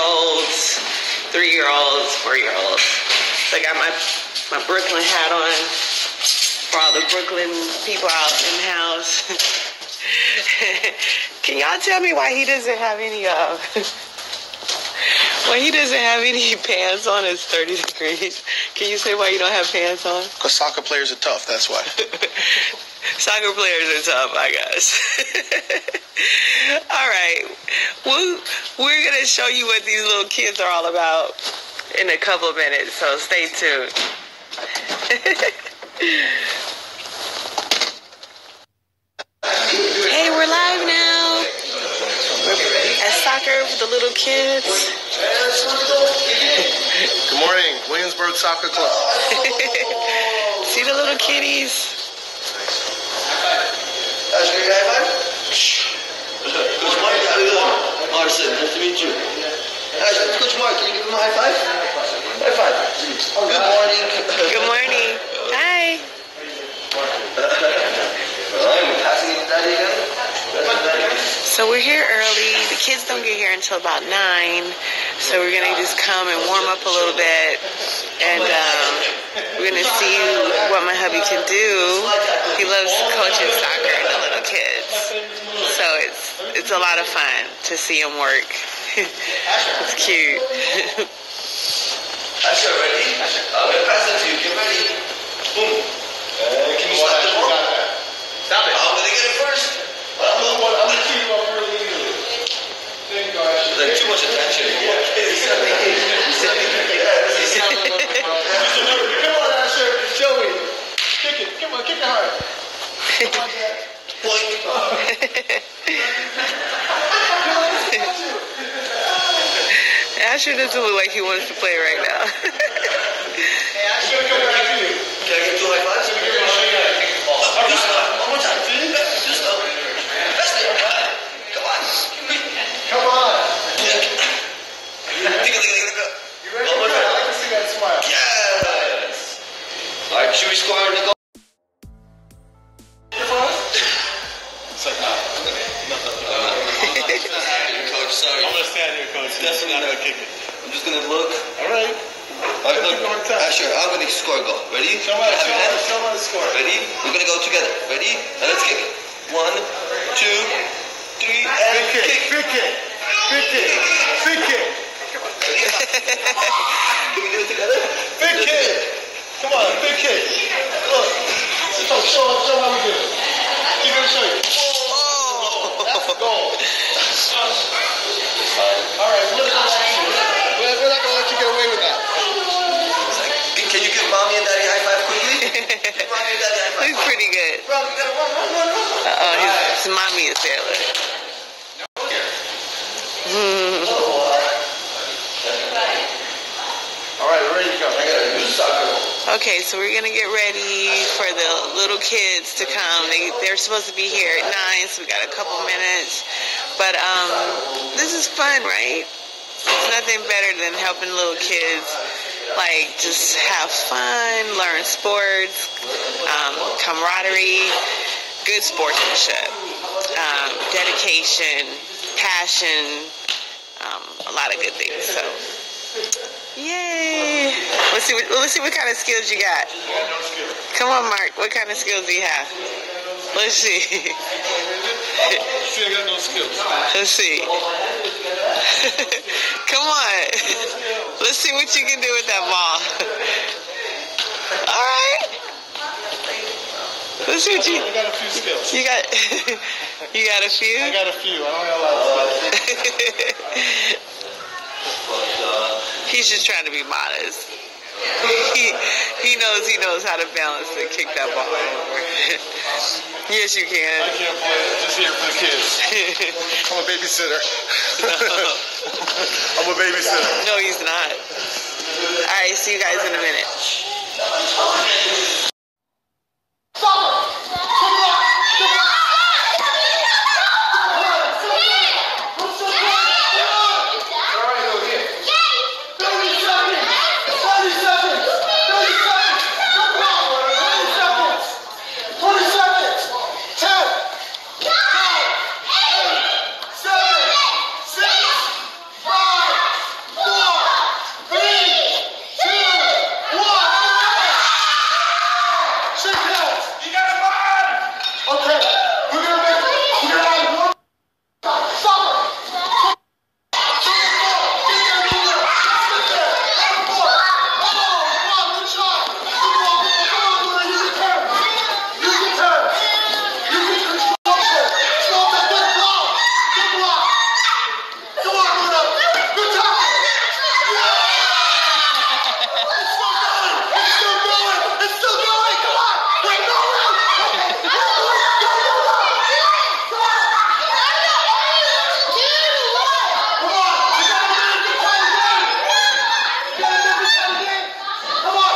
olds, three year olds, four year olds. So I got my, my Brooklyn hat on for all the Brooklyn people out in the house. Can y'all tell me why he doesn't have any uh why he doesn't have any pants on? It's 30 degrees. Can you say why you don't have pants on? Because soccer players are tough, that's why. Soccer players are tough, I guess. all right. We'll, we're going to show you what these little kids are all about in a couple of minutes, so stay tuned. hey, we're live now. At soccer with the little kids. Good morning, Williamsburg Soccer Club. See the little kitties? Nice to meet you. Coach Marc, can you give him a high five? High five. Good morning. Good morning. Hi. I'm passing it to Daddy again. So we're here early. The kids don't get here until about nine. So we're gonna just come and warm up a little bit, and um, we're gonna see what my hubby can do. He loves coaching soccer and the little kids, so it's it's a lot of fun to see him work. it's cute. Asher, ready? I'm gonna pass it to you. Get ready. Boom. Uh, can you stop the ball? Stop it. I'm gonna get it first. I'm gonna, I'm gonna keep you up early. Like too much attention. Come on, Asher. Me. Kick it. Come on, kick it hard. Asher doesn't look like he wants to play right now. Hey, Asher, come to you. Can I get two high fives? Do stuff. One more time. Do stuff. That's it. Come on. Come on. Think of, think of, think of. You ready? One more Good. I time. like to see that smile. Yes. All right, should we score the goal? It's like, no. Coach, sorry. I'm going to stand here, coach. Definitely not going to kick it. I'm just gonna look. All right. All right, look. Keep going tough. Asher, I'm gonna score a goal. Ready? Show me, Have show your show me score. Ready? We're gonna go together. Ready? Now let's kick it. One, two, three, and Big kick. kick. Big kick. Big kick. Big kick. Can we do it together? Big kick. Come on, big kick. Look. Show, show, show how we do it. Keep gonna show you. oh. That's the goal. All right, we're gonna go you. We're, we're not gonna let you get away with that. Can you give mommy and daddy a high five quickly? mommy and daddy high five. He's pretty good. You gotta run, run, run, run. Uh-oh, his, his mommy is there. Look. All right, we're ready to go. I gotta do soccer. Okay, so we're gonna get ready for the little kids to come. They they're supposed to be here at nine, so we got a couple minutes. But um, this is fun, right? It's nothing better than helping little kids like just have fun, learn sports, um, camaraderie, good sportsmanship, um, dedication, passion, um, a lot of good things. So, yay! Let's see. What, let's see what kind of skills you got. Come on, Marc. What kind of skills do you have? Let's see. See, I got no skills. Let's see. Come on. Let's see what you can do with that ball. All right. Let's see what you I got a few skills. you got. You got a few. I got a few. I don't got a lot of skills. But, uh, He's just trying to be modest. He he knows he knows how to balance and kick that ball over. yes, you can. I can. can't play. Just here for the kids. I'm a babysitter. I'm a babysitter. no, he's not. All right, see you guys in a minute. hands. You got a bond! Okay, we're gonna make it. We're gonna add one. Stop, stop it. Two more. Get there, get there. Get there. One more. Come on, come on, good shot. Come on, come on, come on, use your turn. Use your turn. Use your control turn. Stop that good block. Good block. Come on, Luna. Good job. It's still going. It's still going. It's still going. Come on. Wait, no, wait. Go, go, go, go, go. Come on. You gotta make it play again. You gotta make it play again. Come on.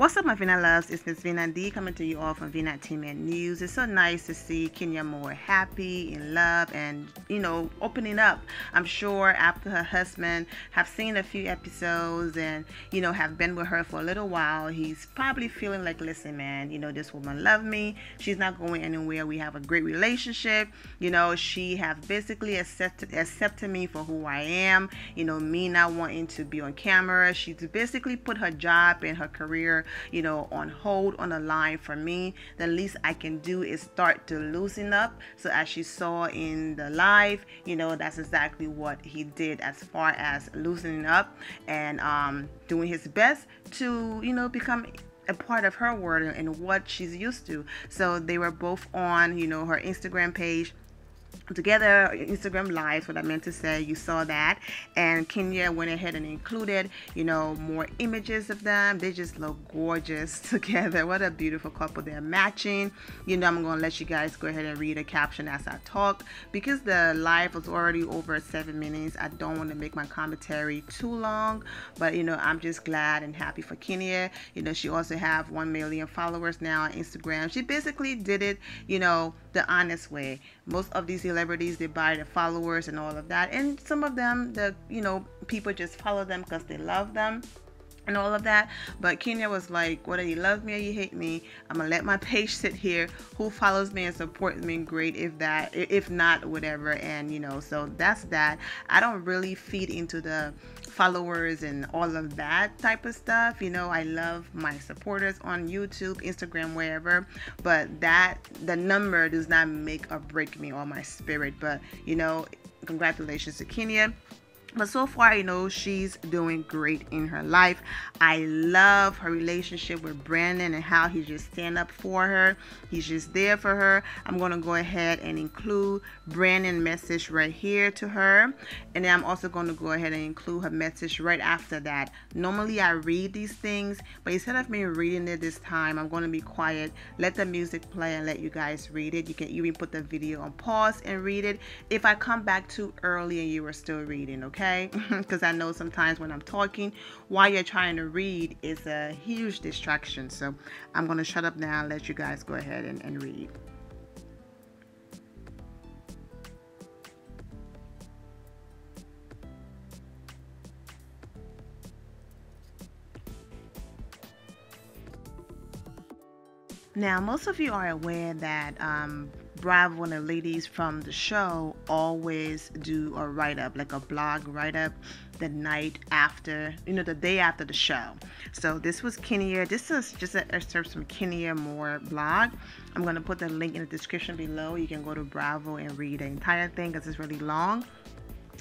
What's up, my Vina loves? It's Miss Vina D coming to you all from Vinatainment News. It's so nice to see Kenya Moore happy, in love, and you know, opening up. I'm sure after her husband have seen a few episodes and you know have been with her for a little while, he's probably feeling like, listen, man, you know, this woman love me. She's not going anywhere. We have a great relationship. You know, she have basically accepted accepted me for who I am. You know, me not wanting to be on camera. She's basically put her job and her career you know, on hold on the line for me, the least I can do is start to loosen up. So as you saw in the live, you know, that's exactly what he did as far as loosening up and um, doing his best to, you know, become a part of her world and what she's used to. So they were both on, you know, her Instagram page together instagram lives what i meant to say you saw that. And kenya went ahead and included you know more images of them. They just look gorgeous together. What a beautiful couple. They're matching. You know i'm gonna let you guys go ahead and read a caption as i talk. Because the live was already over seven minutes i don't want to make my commentary too long. But you know i'm just glad and happy for kenya. You know she also have 1 million followers now on instagram. She basically did it you know the honest way. Most of these celebrities they buy the followers and all of that. And some of them the you know people just follow them because they love them and all of that. But kenya was like whether you love me or you hate me i'm gonna let my page sit here. Who follows me and supports me great if that if not whatever. And you know so that's that. I don't really feed into the followers and all of that type of stuff. You know i love my supporters on youtube instagram wherever but that the number does not make or break me or my spirit but you know congratulations to kenya but so far you know she's doing great in her life. I love her relationship with brandon and how he just stand up for her. He's just there for her. I'm going to go ahead and include brandon message right here to her. And then i'm also going to go ahead and include her message right after that. Normally i read these things but instead of me reading it this time i'm going to be quiet. Let the music play and let you guys read it. You can even put the video on pause and read it. If i come back too early and you were still reading okay okay? Because I know sometimes when I'm talking while you're trying to read is a huge distraction. So I'm going to shut up now and let you guys go ahead and, and read. Now, most of you are aware that um, Bravo and the ladies from the show always do a write up, like a blog write up, the night after, you know, the day after the show. So this was Kenya. This is just an excerpt from Kenya Moore blog. I'm going to put the link in the description below. You can go to Bravo and read the entire thing because it's really long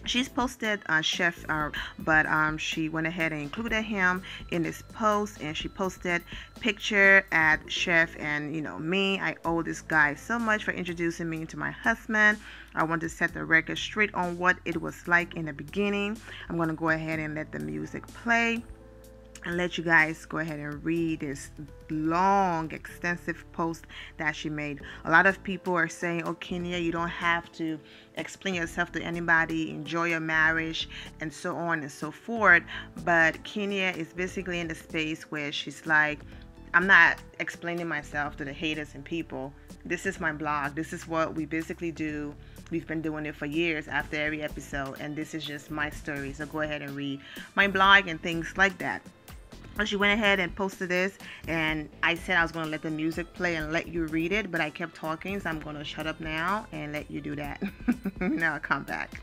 she's posted uh, chef uh, but um, she went ahead and included him in this post and she posted picture at chef and you know me. I owe this guy so much for introducing me to my husband. I want to set the record straight on what it was like in the beginning. I'm going to go ahead and let the music play and let you guys go ahead and read this long extensive post that she made. A lot of people are saying oh kenya you don't have to explain yourself to anybody. Enjoy your marriage and so on and so forth. But kenya is basically in the space where she's like i'm not explaining myself to the haters and people. This is my blog. This is what we basically do. We've been doing it for years after every episode, and this is just my story. So go ahead and read my blog and things like that she went ahead and posted this and I said I was going to let the music play and let you read it but I kept talking so I'm going to shut up now and let you do that. Now come back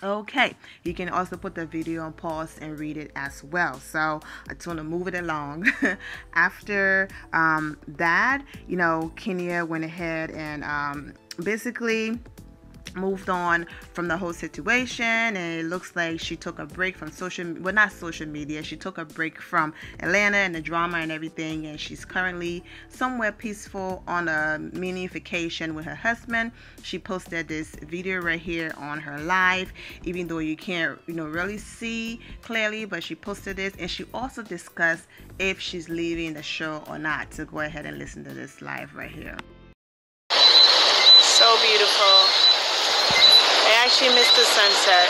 Okay, you can also put the video on pause and read it as well. So I just want to move it along. After um, that, you know, Kenya went ahead and um, basically moved on from the whole situation. And it looks like she took a break from social well not social media. She took a break from atlanta and the drama and everything. And she's currently somewhere peaceful on a mini vacation with her husband. She posted this video right here on her live even though you can't you know really see clearly but she posted this. And she also discussed if she's leaving the show or not. So go ahead and listen to this live right here. So beautiful. I actually missed the sunset.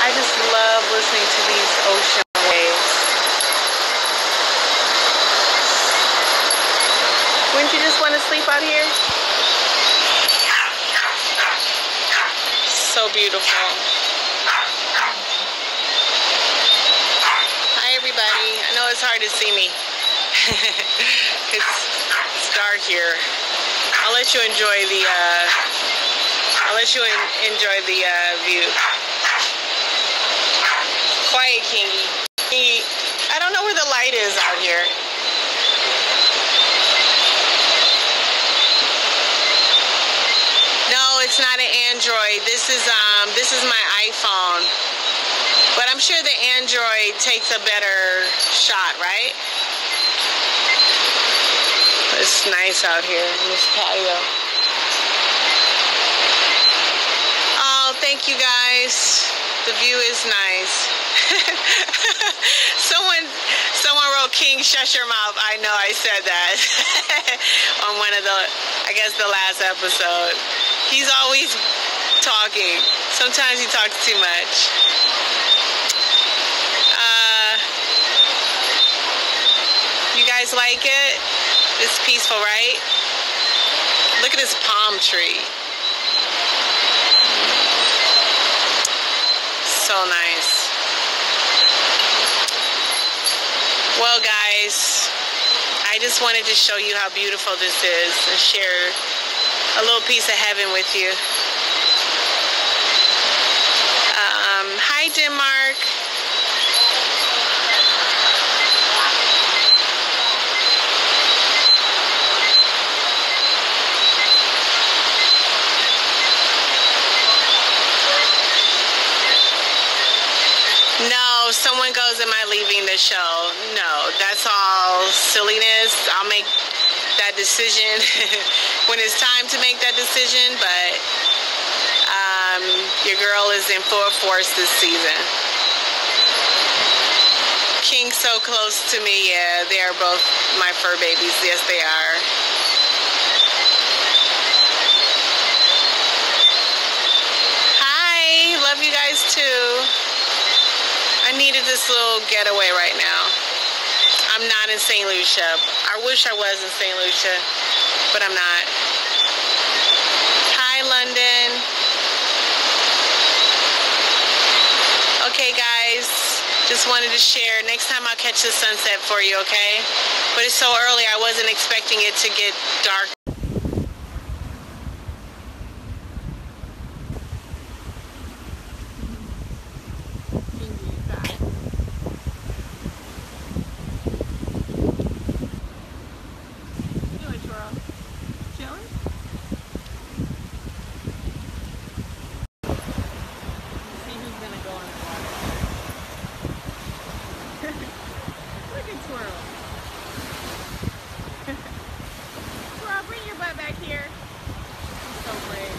I just love listening to these ocean waves. Wouldn't you just want to sleep out here? So beautiful. Hi everybody. I know it's hard to see me. it's, it's dark here. I'll let you enjoy the uh, I'll let you en- enjoy the uh, view. Quiet Kingy. Kingy. I don't know where the light is out here. No, it's not an Android. This is um this is my iPhone. But I'm sure the Android takes a better shot, right? It's nice out here in this patio. Oh, thank you guys. The view is nice. someone someone wrote King shut your mouth. I know I said that on one of the I guess the last episode. He's always talking. Sometimes he talks too much. Uh, you guys like it? It's peaceful, right? Look at this palm tree. So nice. Well, guys, I just wanted to show you how beautiful this is and share a little piece of heaven with you. Um, hi, Denmark. Someone goes, Am I leaving the show? No, that's all silliness. I'll make that decision when it's time to make that decision, but um, your girl is in full force this season. King so close to me, yeah, they are both my fur babies. Yes, they are. Hi, love you guys too. I needed this little getaway right now. I'm not in St. Lucia. I wish I was in St. Lucia, but I'm not. Hi, London. Okay, guys. Just wanted to share. Next time I'll catch the sunset for you, okay? But it's so early, I wasn't expecting it to get dark. See who's gonna go in the water. Look at Twirl. Twirl, bring your butt back here. She's so brave.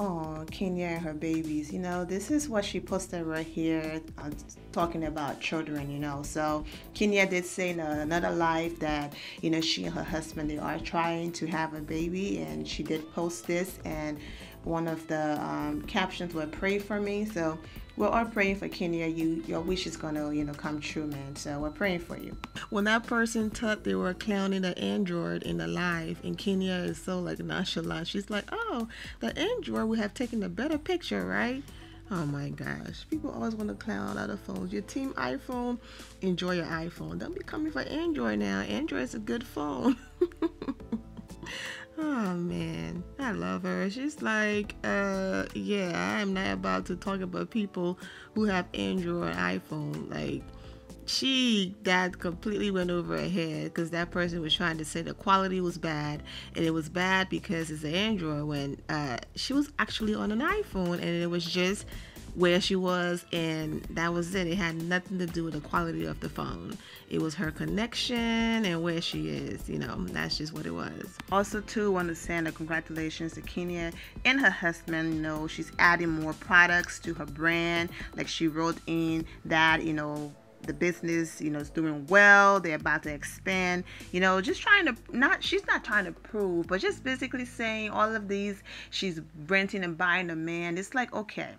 Oh, Kenya and her babies. You know, this is what she posted right here, uh, talking about children. You know, so Kenya did say in another live that you know she and her husband they are trying to have a baby, and she did post this. And one of the um, captions were "Pray for me." So we're all praying for Kenya. You, your wish is gonna, you know, come true, man. So we're praying for you. When that person thought they were clowning the android in the live, and Kenya is so like nonchalant, she's like, "Oh, the android would have taken a better picture, right?" Oh my gosh. People always want to clown other phones. Your team iPhone, enjoy your iPhone. Don't be coming for Android now. Android is a good phone. oh man. I love her. She's like, uh yeah, I am not about to talk about people who have Android or iPhone. Like she that completely went over her head because that person was trying to say the quality was bad and it was bad because it's an android when uh, she was actually on an iphone and it was just where she was and that was it. It had nothing to do with the quality of the phone. It was her connection and where she is you know that's just what it was. Also too want to send a congratulations to kenya and her husband. You know she's adding more products to her brand. Like she wrote in that you know the business you know is doing well. They're about to expand. You know just trying to not she's not trying to prove but just basically saying all of these she's renting and buying a man. It's like okay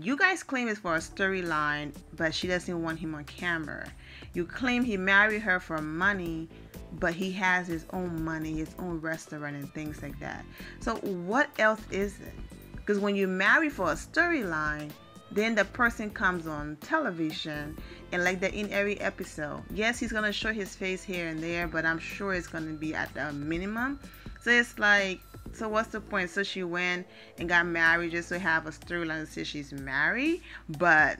you guys claim it's for a storyline but she doesn't want him on camera. You claim he married her for money but he has his own money his own restaurant and things like that. So what else is it? Because when you marry for a storyline then the person comes on television and like that in every episode. Yes he's gonna show his face here and there but i'm sure it's gonna be at the minimum. So it's like so what's the point? So she went and got married just to have a storyline says she's married but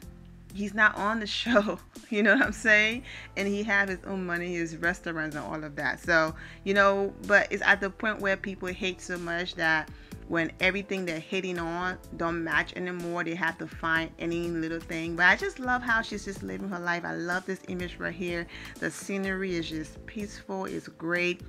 he's not on the show. You know what i'm saying? And he have his own money his restaurants and all of that. So you know but it's at the point where people hate so much that when everything they're hitting on don't match anymore they have to find any little thing. But i just love how she's just living her life. I love this image right here. The scenery is just peaceful. It's great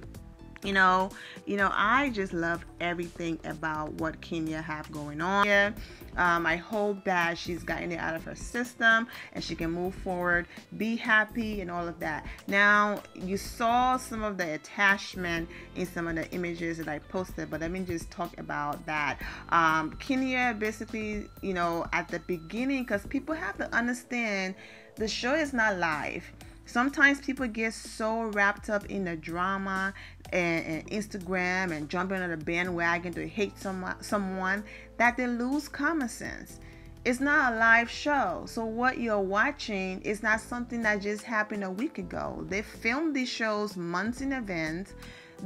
you know you know i just love everything about what kenya have going on here. Um, i hope that she's gotten it out of her system and she can move forward be happy and all of that. Now you saw some of the attachment in some of the images that i posted but let me just talk about that. Um, kenya basically you know at the beginning because people have to understand the show is not live. Sometimes people get so wrapped up in the drama and, and, Instagram and jumping on the bandwagon to hate some, someone that they lose common sense. It's not a live show. So what you're watching is not something that just happened a week ago. They filmed these shows months in advance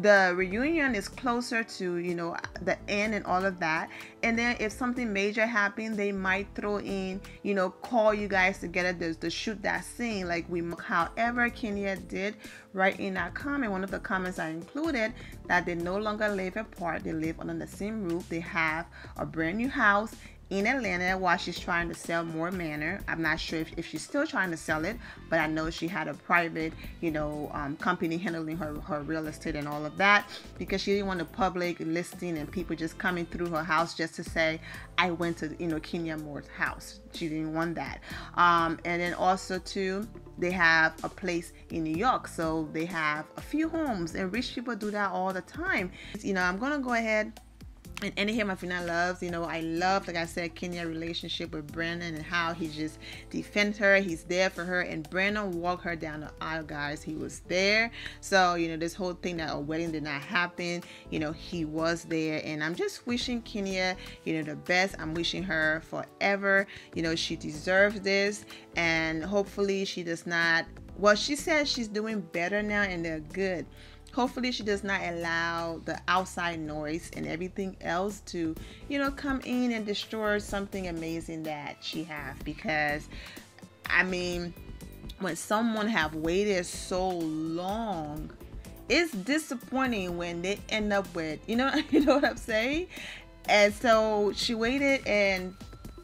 the reunion is closer to you know the end and all of that. And then if something major happened they might throw in you know call you guys together to, to shoot that scene. Like we however kenya did right in that comment one of the comments i included that they no longer live apart. They live under the same roof. They have a brand new house in Atlanta while she's trying to sell Moore Manor. I'm not sure if, if she's still trying to sell it, but I know she had a private, you know, um, company handling her, her real estate and all of that because she didn't want a public listing and people just coming through her house just to say, I went to, you know, Kenya Moore's house. She didn't want that. Um, and then also, too, they have a place in New York. So they have a few homes, and rich people do that all the time. You know, I'm going to go ahead and any him Afina loves, you know, I love, like I said, Kenya relationship with Brandon and how he just defends her. He's there for her, and Brandon walked her down the aisle, guys. He was there. So, you know, this whole thing that a wedding did not happen, you know, he was there. And I'm just wishing Kenya, you know, the best. I'm wishing her forever. You know, she deserves this, and hopefully she does not. Well, she says she's doing better now, and they're good hopefully she does not allow the outside noise and everything else to you know come in and destroy something amazing that she has because i mean when someone have waited so long it's disappointing when they end up with you know you know what i'm saying? And so she waited and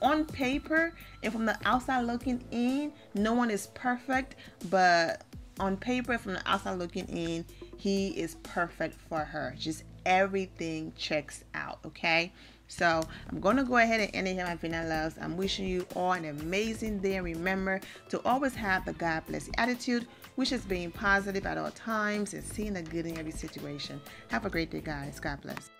on paper and from the outside looking in no one is perfect but on paper from the outside looking in he is perfect for her. Just everything checks out, okay? So I'm going to go ahead and end it here, my Vina loves. I'm wishing you all an amazing day. Remember to always have the God bless attitude, which is being positive at all times and seeing the good in every situation. Have a great day, guys. God bless.